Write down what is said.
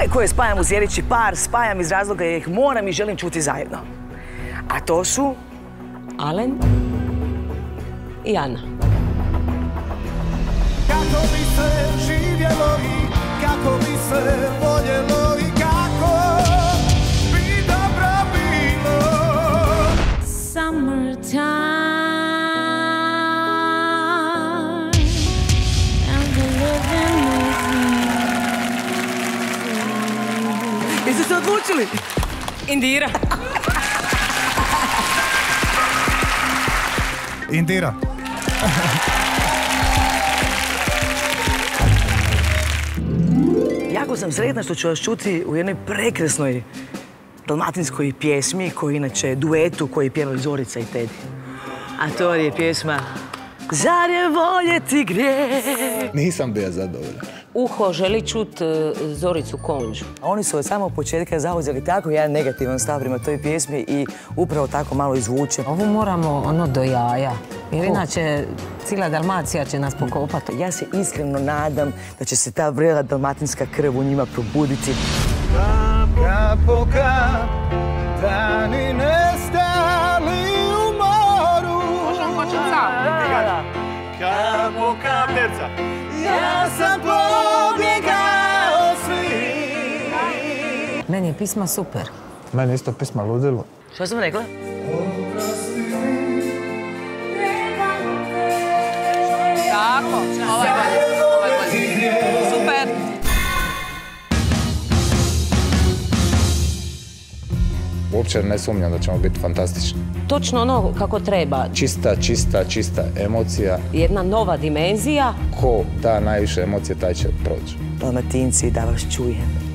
Dvoje koje spajam u sljedeći par, spajam iz razloga jer ih moram i želim čuti zajedno. A to su... Alen i Ana. Kako bi se živjelo i kako bi se Jeste se odlučili? Indira. Indira. Jako sam sretna što ću vas čuti u jednoj prekrasnoj dalmatinskoj pjesmi, koji inače duetu koji pjevaju Zorica i Tedi. A to je pjesma Zar je voljeti grijeh? Nisam bio zadovoljan. Uho želi čut e, Zoricu Konđu. Oni su od samog početka zauzeli tako jedan negativan stav prema toj pjesmi i upravo tako malo izvuče. Ovo moramo ono do jaja. Jer inače cijela Dalmacija će nas pokopati. Ja se iskreno nadam da će se ta vrela dalmatinska krv u njima probuditi. Kap po kap, dani nestali u moru Možemo početi sam. Kap po kap, terca. Ja sam Meni je pisma super. Meni isto pisma ludilo. Što sam rekla? Tako, ovaj bolje, ovaj bolje. Super. Uopće ne sumnjam da ćemo biti fantastični. Točno ono kako treba. Čista, čista, čista emocija. Jedna nova dimenzija. Ko da najviše emocije, taj će proći. Dalmatinci, da vas čujem.